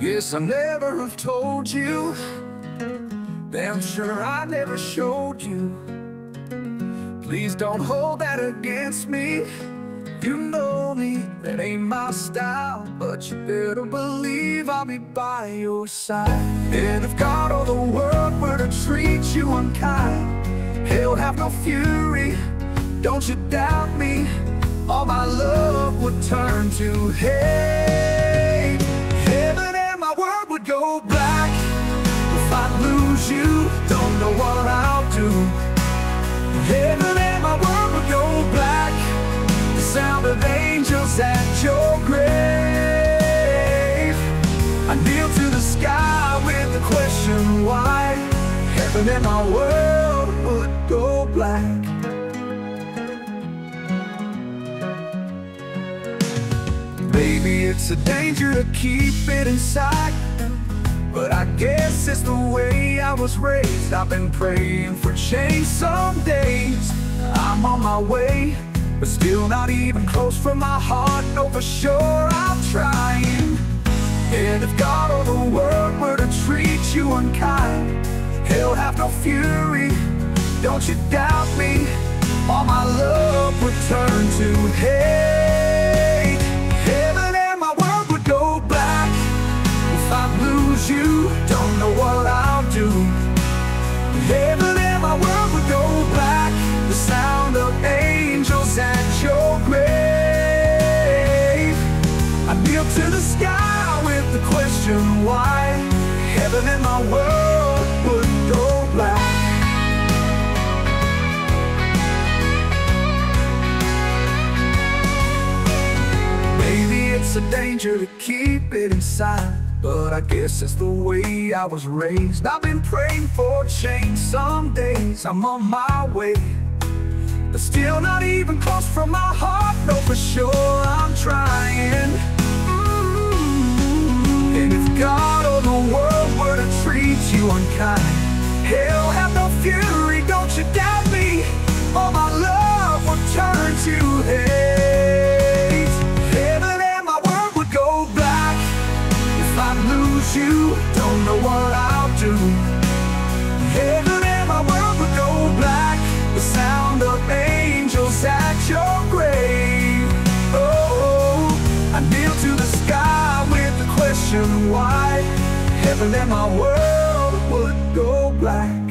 Yes, I never have told you. Damn sure I never showed you. Please don't hold that against me. You know me, that ain't my style But you better believe I'll be by your side. And if God or the world were to treat you unkind He'll have no fury, don't you doubt me All my love would turn to hate go black If I lose you, don't know what I'll do. Heaven and my world would go black. The sound of angels at your grave. I kneel to the sky with the question why? Heaven and my world would go black. Maybe it's a danger to keep it inside the way I was raised. I've been praying for change some days. I'm on my way But still not even close from my heart. No, for sure I'm trying. And if God or the world were to treat you unkind He'll have no fury. Don't you doubt me. All my love would turn to hate it's a danger to keep it inside But I guess it's the way I was raised. I've been praying for change some days. I'm on my way But still not even close from my heart. No, for sure I'm trying. Mm. And if God or the world were to treat you unkind He'll have no fury, don't you doubt me. All my love would turn to hate your grave. Oh, I kneel to the sky with the question why? Heaven and my world would go black